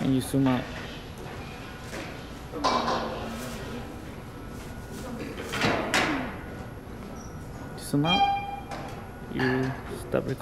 and you zoom out. Zoom out, you stop recording.